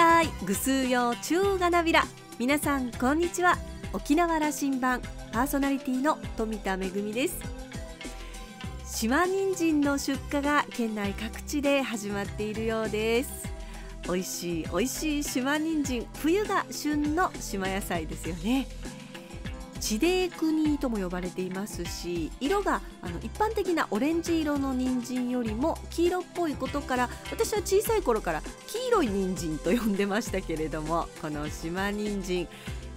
たい。ぐすうよ中がなびら。皆さんこんにちは。沖縄羅針盤。パーソナリティの富田恵です。島人参の出荷が県内各地で始まっているようです。美味しい美味しい島人参。冬が旬の島野菜ですよね。地デ国とも呼ばれていますし色があの一般的なオレンジ色の人参よりも黄色っぽいことから私は小さい頃から黄色い人参と呼んでましたけれどもこの島人参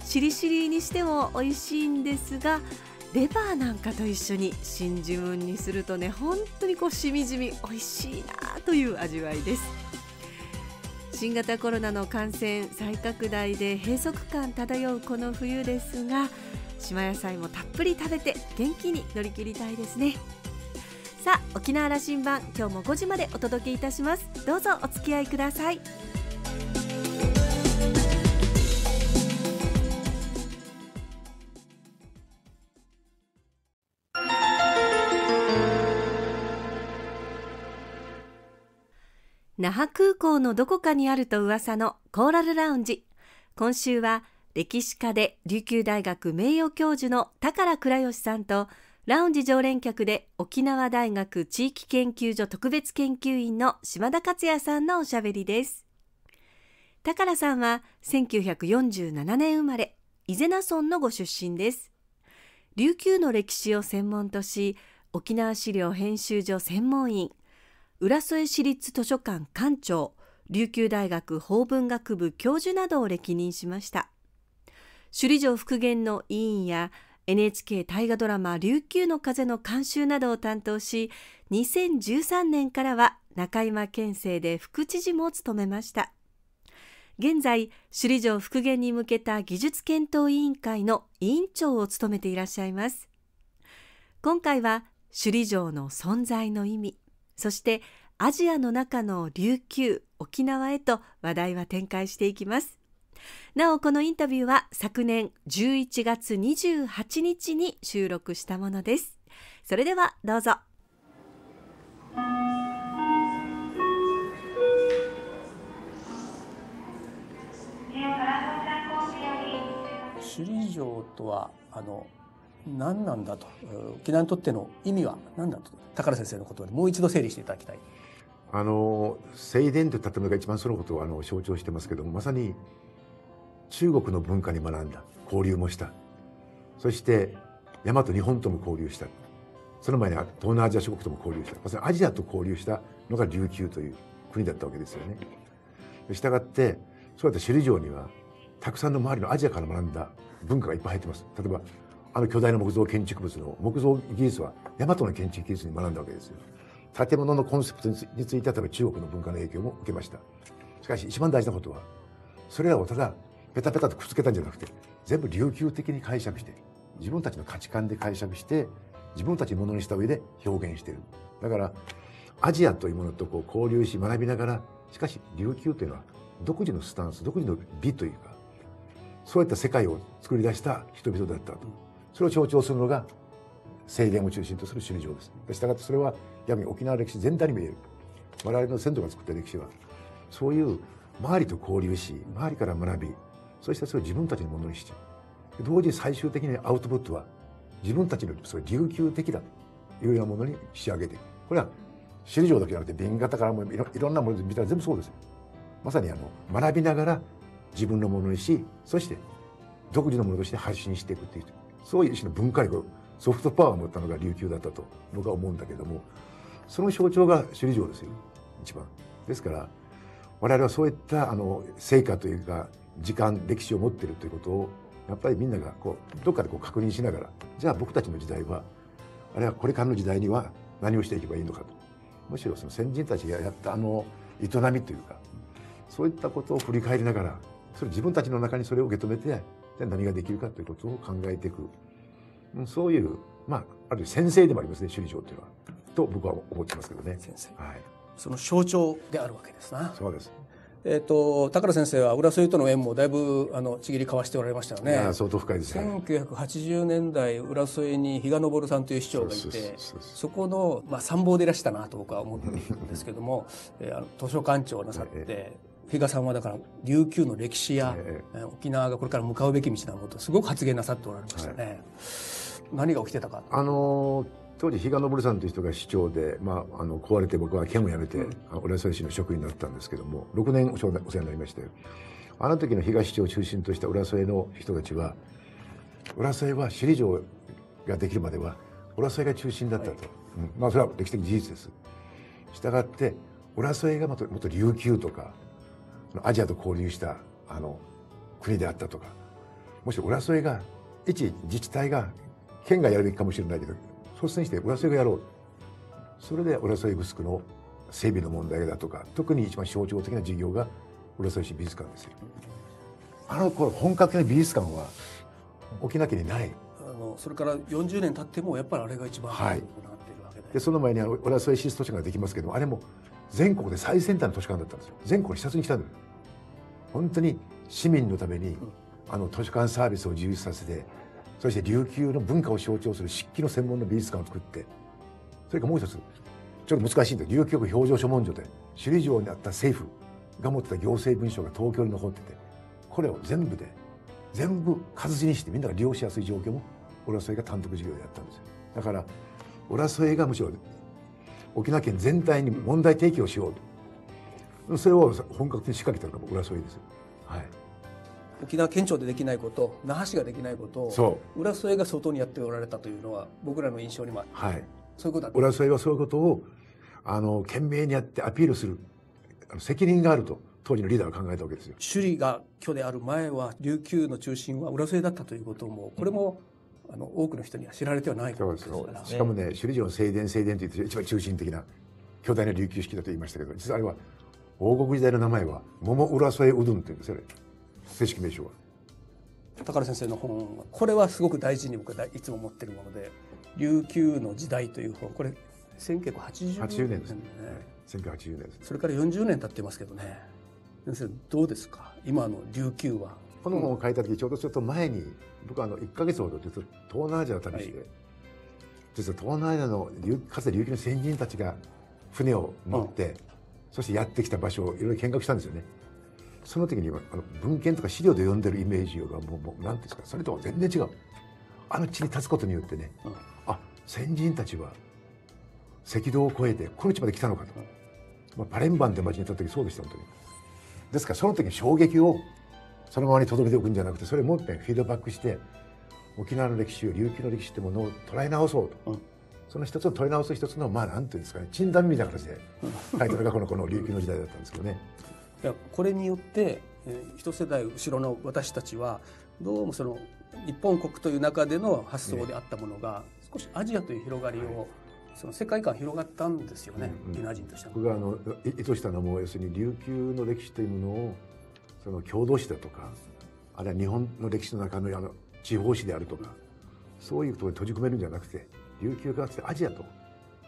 しりしりにしても美味しいんですがレバーなんかと一緒に新自分にするとね本当にこうしみじみ美味しいなという味わいです。新型コロナの感染再拡大で閉塞感漂うこの冬ですが島野菜もたっぷり食べて元気に乗り切りたいですね。さあ沖縄羅針盤今日も5時までお届けいたします。どうぞお付き合いください。那覇空港のどこかにあると噂のコーラルラウンジ。今週は歴史家で琉球大学名誉教授の高倉義さんとラウンジ常連客で沖縄大学地域研究所特別研究員の島田克也さんのおしゃべりです。高さんは1947年生まれ伊是名村のご出身です。琉球の歴史を専門とし沖縄資料編集所専門員浦添市立図書館館長琉球大学法文学部教授などを歴任しました。首里城復元の委員や NHK 大河ドラマ「琉球の風」の監修などを担当し2013年からは中山県政で副知事も務めました。現在首里城復元に向けた技術検討委員会の委員長を務めていらっしゃいます。今回は首里城の存在の意味そしてアジアの中の琉球沖縄へと話題は展開していきます。なおこのインタビューは昨年11月28日に収録したものです。それではどうぞ。首里城とはあの何なんだと沖縄にとっての意味は何だと高先生の言葉でもう一度整理していただきたい。あの正殿という建物が一番そのことをあの象徴してますけどもまさに中国の文化に学んだ。交流もした。そして大和日本とも交流した。その前に東南アジア諸国とも交流した。まさにアジアと交流したのが琉球という国だったわけですよね。したがってそうやって首里城にはたくさんの周りのアジアから学んだ文化がいっぱい入ってます。例えばあの巨大な木造建築物の木造技術は大和の建築技術に学んだわけですよ。建物のコンセプトについては例えば中国の文化の影響も受けました。しかし一番大事なことはそれらをただペタペタとくっつけたんじゃなくて全部琉球的に解釈して自分たちの価値観で解釈して自分たちのものにした上で表現してる。だからアジアというものとこう交流し学びながらしかし琉球というのは独自のスタンス独自の美というかそういった世界を作り出した人々だったと。それを象徴するのが正殿を中心とする首里城です。したがってそれはやはり沖縄歴史全体に見える。我々の先祖が作った歴史はそういう周りと交流し周りから学びそしてそれを自分たちのものにして同時に最終的にアウトプットは自分たちのそれ琉球的だというようなものに仕上げてこれは首里城だけじゃなくて紅型からもいろいろんなもの見たら全部そうですまさにあの学びながら自分のものにしそして独自のものとして発信していくっていう。そういう一種の文化力ソフトパワーを持ったのが琉球だったと僕は思うんだけどもその象徴が首里城ですよ一番。ですから我々はそういったあの成果というか時間歴史を持っているということをやっぱりみんながこうどっかでこう確認しながらじゃあ僕たちの時代はあるいはこれからの時代には何をしていけばいいのかと。むしろその先人たちがやったあの営みというかそういったことを振り返りながらそれ自分たちの中にそれを受け止めてで何ができるかということを考えていく。そういうまあある意味先生でもありますね首里城というのは。と僕は思ってますけどね。先生、はい、その象徴であるわけですな。そうですえーと、高田先生は浦添との縁もだいぶあのちぎり交わしておられましたよね。相当深いですね。1980年代浦添に比嘉昇さんという市長がいてそこの、まあ、参謀でいらしたなと僕は思ってるんですけども、えー、あの図書館長をなさって、比嘉さんはだから琉球の歴史や、ええー沖縄がこれから向かうべき道なのとすごく発言なさっておられましたね。何が起きてたか。あの当時比嘉昇さんという人が市長で、まあ、あの壊れて僕は県を辞めて、うん。あ浦添市の職員になったんですけども6年お世話になりましてあの時の東市長を中心とした浦添の人たちは浦添は首里城ができるまでは浦添が中心だったと、はい。うん。まあそれは歴史的事実です。したがって浦添がもっともっと琉球とかアジアと交流したあの国であったとかもし浦添が一自治体が県がやるべきかもしれないけど率先して浦添がやろう。それで浦添グスクの整備の問題だとか特に一番象徴的な事業が浦添市美術館ですよ。あの頃本格的な美術館は沖縄県にない。あのそれから40年経ってもやっぱりあれが一番はい。で。でその前に浦添市立図書館ができますけどもあれも全国で最先端の図書館だったんですよ。全国に視察に来たんです本当に市民のためにあの図書館サービスを充実させてそして琉球の文化を象徴する漆器の専門の美術館を作ってそれからもう一つちょっと難しいんだ琉球国表情書文書で首里城にあった政府が持ってた行政文書が東京に残っててこれを全部で全部活字にしてみんなが利用しやすい状況も浦添が単独事業でやったんですよ。だから浦添がむしろ沖縄県全体に問題提起をしようと。それを本格的に仕掛けたのが浦添ですよ。はい。沖縄県庁でできないこと那覇市ができないことをそ浦添が相当にやっておられたというのは僕らの印象にもあってはい。そういうことだった。浦添はそういうことをあの懸命にやってアピールするあの責任があると当時のリーダーは考えたわけですよ。首里が巨である前は琉球の中心は浦添だったということもこれもあの多くの人には知られてはないことですから。そうですしかもね首里城の正殿正殿といって一番中心的な巨大な琉球式だと言いましたけど実はあれは王国時代の名前は桃浦添うどんっていうんですよね正式名称は？高野先生の本はこれはすごく大事に僕はいつも持ってるもので「琉球の時代」という本これ1980 80年ですね。ね。1980年ですそれから40年経ってますけどね。先生どうですか？今の琉球は。この本を書いた時ちょうどちょっと前に僕はあの1か月ほど実は東南アジアを旅して、はい。実は東南アジアの琉かつて琉球の先人たちが船を持って、そしてやってきた場所をいろいろ見学したんですよねその時にあの文献とか資料で読んでるイメージがもうもうなんていうんですかそれとは全然違う。あの地に立つことによってね、うん。あ先人たちは赤道を越えてこの地まで来たのかと、まあ、パレンバンって町にいた時そうでした本当に。ですからその時に衝撃をそのままに留めておくんじゃなくてそれをもう一遍フィードバックして沖縄の歴史を琉球の歴史ってものを捉え直そうと、うん。その一つを取り直す一つのまあなんていうんですかね診断みたいな形で書いたのがこのこの琉球の時代だったんですけどね。いやこれによって、えー一世代後ろの私たちはどうもその日本国という中での発想であったものが、少しアジアという広がりを、その世界観広がったんですよね、うんうん。人としては。僕があのい意図したのも要するに琉球の歴史というものをその郷土史だとかあるいは日本の歴史の中のあの地方史であるとかそういうところに閉じ込めるんじゃなくて琉球がかつてアジアと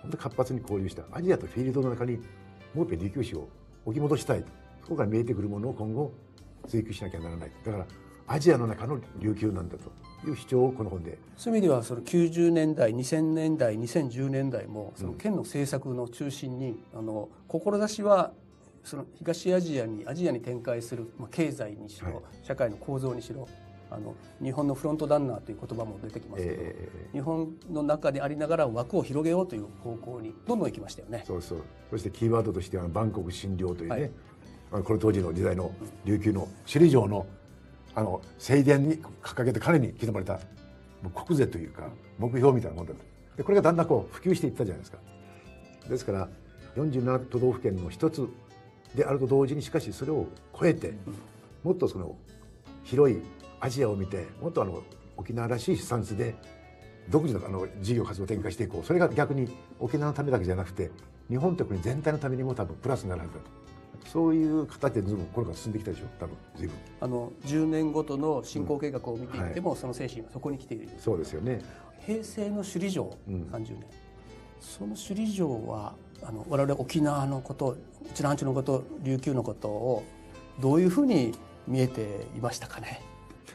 本当に活発に交流したアジアとフィールドの中にもう一遍琉球史を置き戻したいそこから見えてくるものを今後追求しなきゃならない。だからアジアの中の琉球なんだという主張をこの本で。そういう意味ではその90年代2000年代2010年代もその県の政策の中心に、あの志はその東アジアにアジアに展開する、まあ、経済にしろ、はい。社会の構造にしろあの日本のフロントランナーという言葉も出てきますけど、え。日本の中でありながら枠を広げようという方向にどんどん行きましたよね。そうそう。そしてキーワードとしてはバンコク診療というね、はいこの当時の時代の琉球の首里城のあの正殿に掲げて彼に刻まれた国是というか目標みたいなものだった。でこれがだんだんこう普及していったじゃないですか。ですから47都道府県の一つであると同時にしかしそれを超えてもっとその広いアジアを見てもっとあの沖縄らしいスタンスで独自のあの事業活動を展開していこう。それが逆に沖縄のためだけじゃなくて日本という国全体のためにも多分プラスになるはずだと。そういう形でずいぶんこれから進んできたでしょ？多分随分。あの10年ごとの進行計画を見ていっても、その精神はそこに来ている。そうですよね。平成の首里城うん。30年、その首里城はあの我々沖縄のこと知覧地のこと琉球のことをどういうふうに見えていましたかね？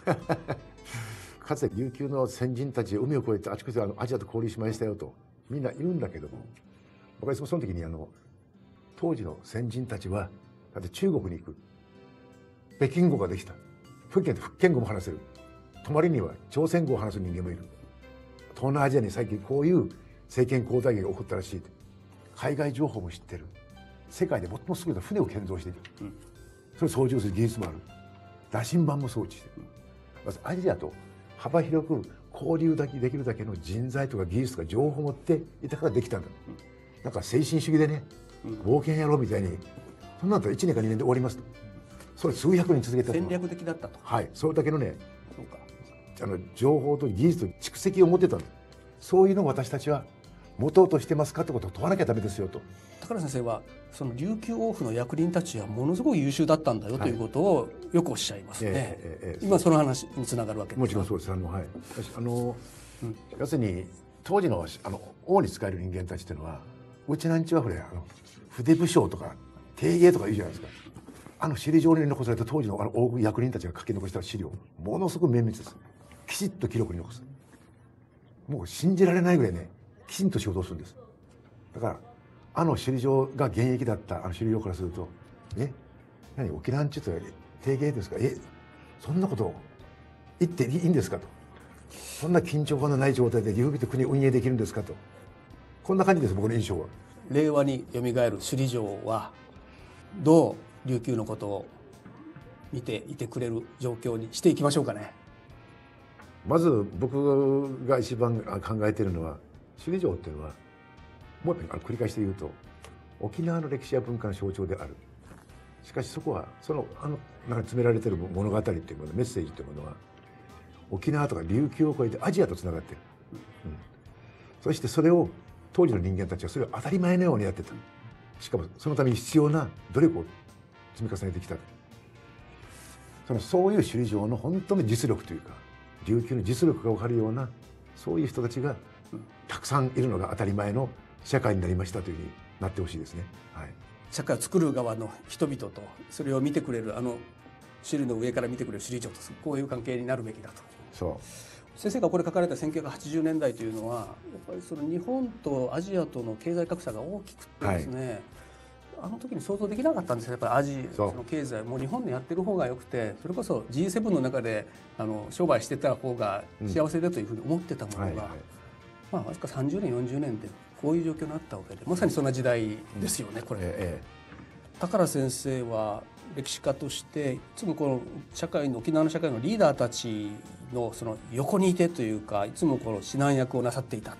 かつて琉球の先人たち海を越えてあちこちであのアジアと交流しましたよとみんな言うんだけども僕はその時にあの当時の先人たちはだって中国に行く。北京語ができた。福建って福建語も話せる。泊まりには朝鮮語を話す人間もいる。東南アジアに最近こういう政権交代劇が起こったらしい海外情報も知ってる。世界で最も優れた船を建造している、うん、それを操縦する技術もある。羅針盤も装置してる。まずアジアと幅広く交流だけできるだけの人材とか技術とか情報を持っていたからできたんだ、うん、なんか精神主義でね、冒険やろうみたいにそんなんだったら1年か2年で終わります。とそれ数百年続けた。戦略的だったと。はい。それだけのねあの情報と技術と蓄積を持ってたんですそういうのを私たちは持とうとしてますかってことを問わなきゃダメですよと。高田先生はその琉球王府の役人たちはものすごく優秀だったんだよとい。うことをよくおっしゃいますね、えーえー、今その話につながるわけですもちろんそうです。あの、はい。あの、うん、要するに当時のあの王に仕える人間たちっていうのはうちなんちはこれあの筆武将とか定芸とか言うじゃないですか。あの首里城に残された当時のあの大役人たちが書き残した資料ものすごく綿密です。きちっと記録に残すもう信じられないぐらいねきちんと仕事をするんです。だからあの首里城が現役だったあの首里城からするとえ何沖縄にちょっと提言ですか？えそんなこと言っていいんですかと。そんな緊張感のない状態で琉球と国を運営できるんですかと。こんな感じです僕の印象は。令和によみがえる首里城はどう琉球のことを見ていてくれる状況にしていきましょうかね。まず僕が一番考えているのは首里城っていうのはもう一回繰り返して言うと沖縄の歴史や文化の象徴である。しかしそこはそのあの中に詰められている物語っていうものメッセージというものは沖縄とか琉球を超えてアジアとつながっている、うん、そしてそれを当時の人間たちはそれを当たり前のようにやってたしかもそのために必要な努力を積み重ねてきたそのそういう首里城の本当の実力というか琉球の実力が分かるようなそういう人たちがたくさんいるのが当たり前の社会になりましたというふうになってほしいですね。はい、社会を作る側の人々とそれを見てくれるあの首里の上から見てくれる首里城とこういう関係になるべきだと。そう先生がこれ書かれた1980年代というのはやっぱりその日本とアジアとの経済格差が大きくてですね、はい。あの時に想像できなかったんですよ。やっぱりアジアの経済。もう日本でやってる方がよくてそれこそ G7 の中であの商売してた方が幸せだというふうに思ってたものが、うんはいはい、まあわずか30年40年でこういう状況になったわけでまさにそんな時代ですよね、これ。ええ、高先生は歴史家としていつもこの社会の沖縄の社会のリーダーたちのその横にいてというかいつもこの指南役をなさっていたと。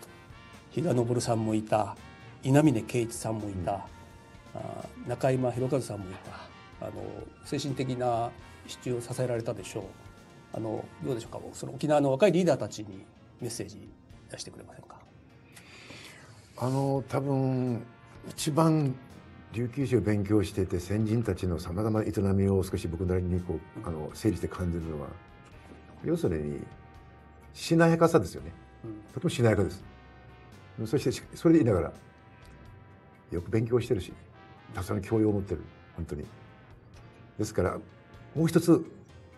比嘉昇さんもいた。稲峰圭一さんもいた、うん、中今博和さんもいた。あの精神的な支柱を支えられたでしょう。あのどうでしょうかその沖縄の若いリーダーたちにメッセージ出してくれませんか？あの多分一番琉球史を勉強してて先人たちのさまざまな営みを少し僕なりにこうあの整理して感じるのは要するにしなやかさですよね、うん、とてもしなやかです。そしてそれでいながらよく勉強してるしたくさんの教養を持ってる。本当に。ですからもう一つ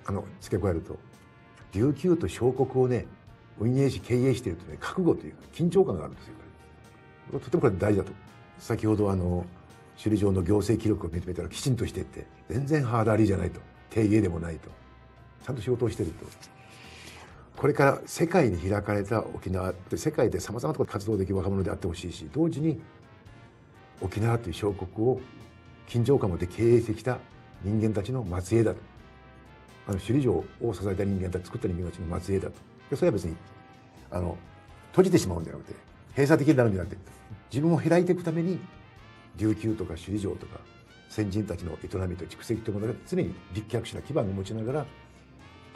あの付け加えると琉球と小国をね運営し経営しているとね覚悟という緊張感があるんですよ。とてもこれ大事だと。先ほどあの首里城の行政記録を認めたらきちんとしてって全然ハーダーリーじゃないと。定芸でもないと。ちゃんと仕事をしてるとこれから世界に開かれた沖縄って世界でさまざまなところで活動できる若者であってほしいし同時に沖縄という小国を緊張感を持って経営してきた人間たちの末裔だと。あの首里城を支えた人間たち作った人間たちの末裔だと。それは別にあの閉じてしまうんじゃなくて閉鎖的になるんじゃなくて自分を開いていくために琉球とか首里城とか先人たちの営みと蓄積というものが常に立脚した基盤を持ちながら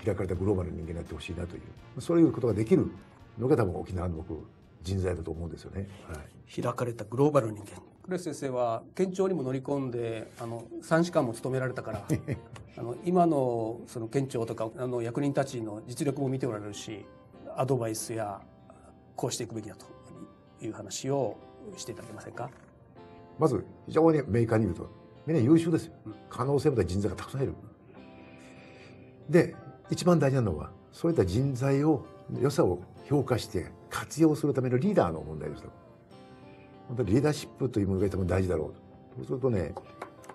開かれたグローバルな人間になってほしいなというそういうことができるのが多分沖縄の僕人材だと思うんですよね。はい、開かれたグローバル人間。クレス先生は県庁にも乗り込んであの3士官も務められたから あの今のその県庁とかあの役人たちの実力も見ておられるしアドバイスやこうしていくべきだという話をしていただけませんか？まず非常にメーカーに言うとみんな優秀ですよ、うん、可能性も人材がたくさんいる。で一番大事なのはそういった人材を良さを評価して活用するためのリーダーの問題ですと本当にリーダーシップというものが大事だろうと。そうするとね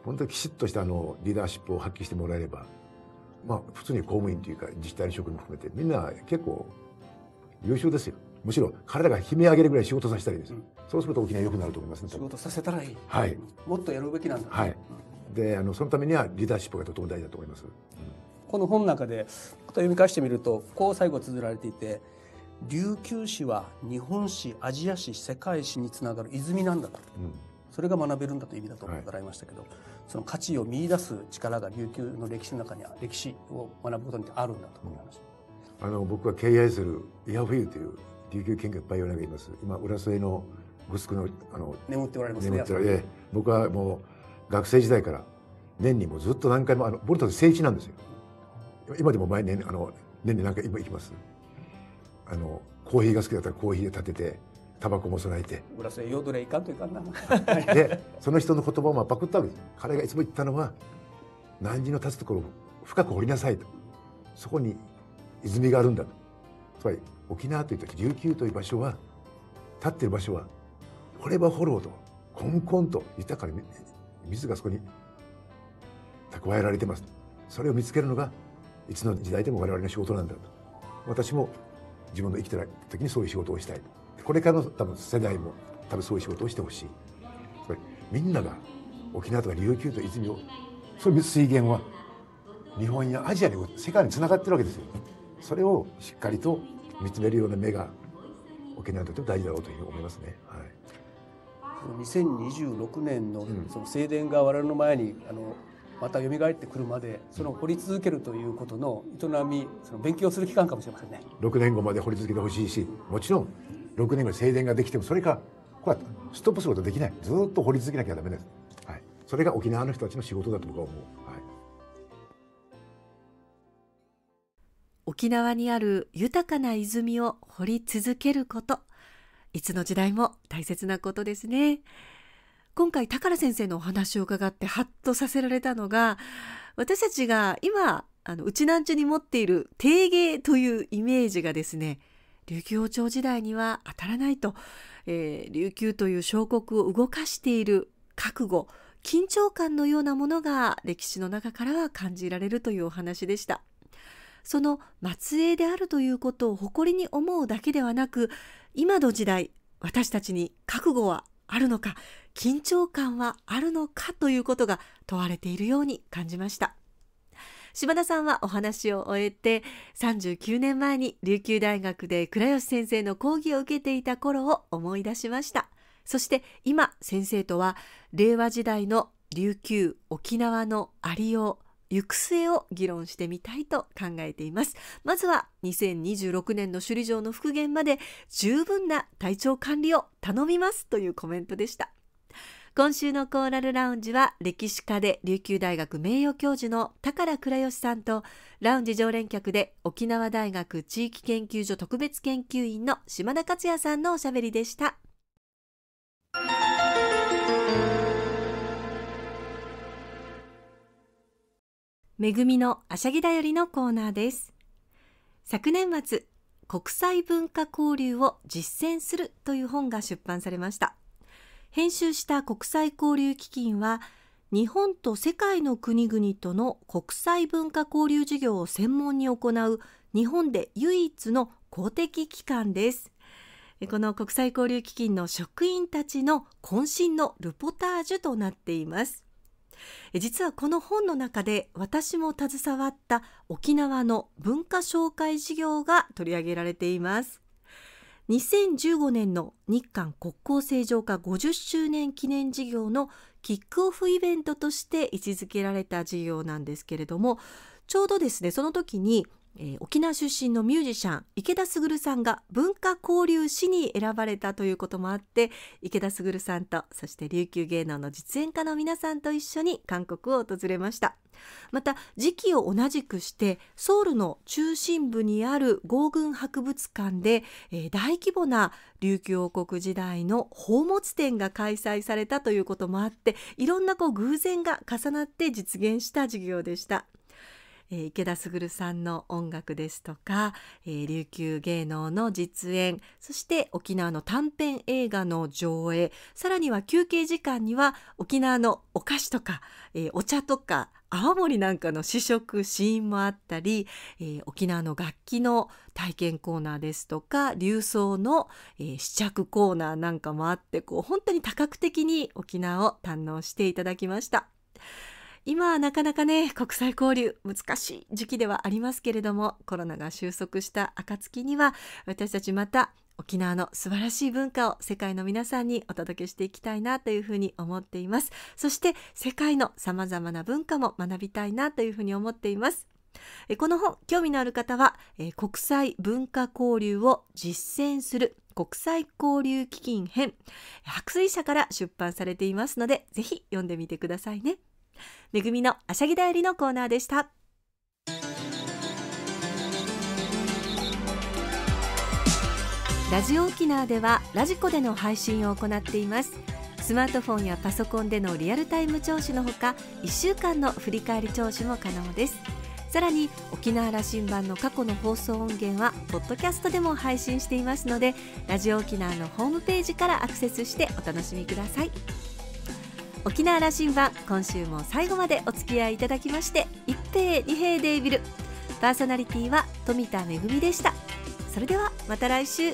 本当にきちっとしたあのリーダーシップを発揮してもらえればまあ普通に公務員というか自治体の職員も含めてみんな結構優秀ですよ。むしろ彼らが悲鳴上げるぐらい仕事させたらいいです、うん、そうすると沖縄良くなると思いますね仕事させたらいい。はい。もっとやるべきなんだ、はい、であのそのためにはリーダーシップがとても大事だと思います、うん、この本の中で読み返してみるとこう最後綴られていて琉球史は日本史アジア史世界史につながる泉なんだと、うん、それが学べるんだという意味だと伺い。ましたけど、はい、その価値を見出す力が琉球の歴史の中には歴史を学ぶことにあるんだと思いました、うん、あの僕は敬愛するイヤフユーという琉球研究パイオニアがいます。今浦添のグスクのあの眠っておられますね僕はもう学生時代から年にもずっと何回もあのボルトで聖地なんですよ今でも毎年あの年に何回今行きます。あのコーヒーが好きだったらコーヒーで立ててタバコも備えて。グラスヨドレいかんといかんな。でその人の言葉をパクったわけです。彼がいつも言ったのは何時の立つところを深く掘りなさいと。そこに泉があるんだと。つまり沖縄という時琉球という場所は立ってる場所は掘れば掘ろうとコンコンと豊かに水がそこに蓄えられてます。それを見つけるのがいつの時代でも我々の仕事なんだと。私も自分の生きてる時にそういう仕事をしたい。これからの多分世代も多分そういう仕事をしてほしい。つまりみんなが沖縄とか琉球と泉をそういう水源は日本やアジアに世界につながってるわけですよ。それをしっかりと見つめるような目が沖縄にとっても大事だろうというふうに思いますね。はい。2026年のその正殿が我々の前にあのまた蘇ってくるまでその掘り続けるということの営みその勉強する期間かもしれませんね。6年後まで掘り続けてほしいしもちろん6年後に正殿ができてもそれかこうやってストップすることできない。ずっと掘り続けなきゃダメです、はい、それが沖縄の人たちの仕事だと僕は思う、はい、沖縄にある豊かな泉を掘り続けること。いつの時代も大切なことですね今回宝先生のお話を伺ってハッとさせられたのが私たちが今あのうちなんちゅに持っている定芸というイメージがですね琉球王朝時代には当たらないと、えー、琉球という小国を動かしている覚悟緊張感のようなものが歴史の中からは感じられるというお話でした。その末裔であるということを誇りに思うだけではなく今の時代私たちに覚悟はあるのか緊張感はあるのかということが問われているように感じました。島田さんはお話を終えて39年前に琉球大学で倉吉先生の講義を受けていた頃を思い出しました。そして今先生とは令和時代の琉球沖縄のありよう行く末を議論してみたいと考えています。まずは2026年の首里城の復元まで十分な体調管理を頼みますというコメントでした。今週のコーラルラウンジは歴史家で琉球大学名誉教授の宝倉義さんとラウンジ常連客で沖縄大学地域研究所特別研究員の島田克也さんのおしゃべりでした。めぐみのあしゃぎだよりのコーナーです。昨年末、国際文化交流を実践するという本が出版されました。編集した国際交流基金は、日本と世界の国々との国際文化交流事業を専門に行う日本で唯一の公的機関です。この国際交流基金の職員たちの渾身のルポタージュとなっています。実はこの本の中で私も携わった沖縄の文化紹介事業が取り上げられています2015年の日韓国交正常化50周年記念事業のキックオフイベントとして位置づけられた事業なんですけれどもちょうどですねその時にえー、沖縄出身のミュージシャン池田卓さんが文化交流士に選ばれたということもあって池田卓さんとそして琉球芸能の実演家の皆さんと一緒に韓国を訪れました。また時期を同じくしてソウルの中心部にある豪軍博物館で、えー、大規模な琉球王国時代の宝物展が開催されたということもあっていろんなこう偶然が重なって実現した授業でした。えー、池田卓さんの音楽ですとか、え、琉球芸能の実演そして沖縄の短編映画の上映さらには休憩時間には沖縄のお菓子とか、え、お茶とか青森なんかの試食シーンもあったり、えー、沖縄の楽器の体験コーナーですとか流送の、えー、試着コーナーなんかもあってこう本当に多角的に沖縄を堪能していただきました。今はなかなかね国際交流難しい時期ではありますけれどもコロナが収束した暁には私たちまた沖縄の素晴らしい文化を世界の皆さんにお届けしていきたいなというふうに思っています。そして世界のさまざまな文化も学びたいなというふうに思っています。この本興味のある方は国際文化交流を実践する国際交流基金編白水社から出版されていますのでぜひ読んでみてくださいね。めぐみのあしゃぎだよりのコーナーでした。ラジオ沖縄ではラジコでの配信を行っています。スマートフォンやパソコンでのリアルタイム聴取のほか1週間の振り返り聴取も可能です。さらに沖縄羅針盤の過去の放送音源はポッドキャストでも配信していますのでラジオ沖縄のホームページからアクセスしてお楽しみください。沖縄羅針盤今週も最後までお付き合いいただきまして一平二平デービル。パーソナリティは富田恵でした。それではまた来週。